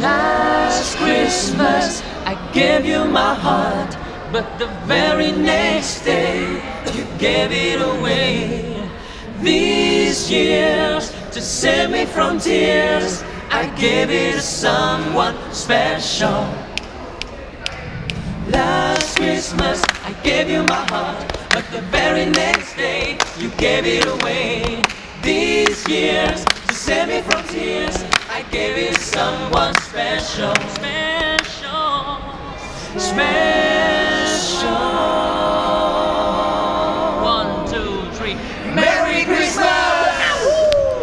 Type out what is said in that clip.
Last Christmas I gave you my heart, but the very next day you gave it away. These years to save me from tears, I gave it to someone special. Last Christmas I gave you my heart, but the very next day you gave it away saved me from tears. I gave you someone special. Special. Special. One, two, three. Mary